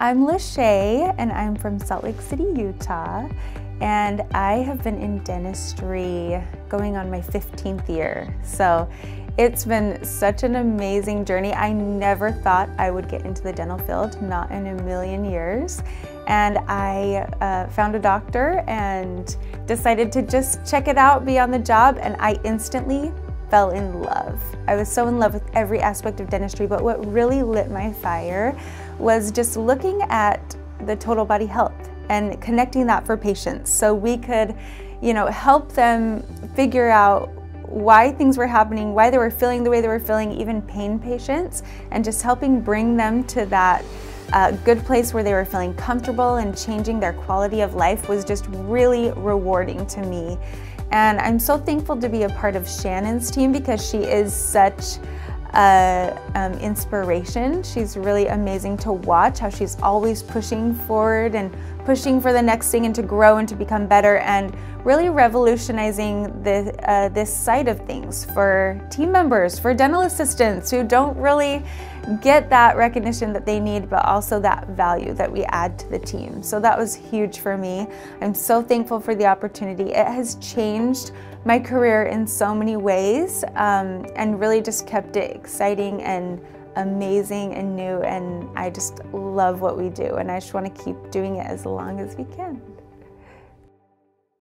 I'm LaShae and I'm from Salt Lake City, Utah. And I have been in dentistry going on my 15th year. So it's been such an amazing journey. I never thought I would get into the dental field, not in a million years. And I uh, found a doctor and decided to just check it out, be on the job, and I instantly fell in love. I was so in love with every aspect of dentistry, but what really lit my fire was just looking at the total body health and connecting that for patients so we could you know help them figure out why things were happening why they were feeling the way they were feeling even pain patients and just helping bring them to that uh, good place where they were feeling comfortable and changing their quality of life was just really rewarding to me and I'm so thankful to be a part of Shannon's team because she is such a um, inspiration. She's really amazing to watch, how she's always pushing forward and pushing for the next thing and to grow and to become better and really revolutionizing the, uh, this side of things for team members, for dental assistants who don't really get that recognition that they need, but also that value that we add to the team. So that was huge for me. I'm so thankful for the opportunity. It has changed my career in so many ways um, and really just kept it exciting and amazing and new and I just love what we do and I just want to keep doing it as long as we can.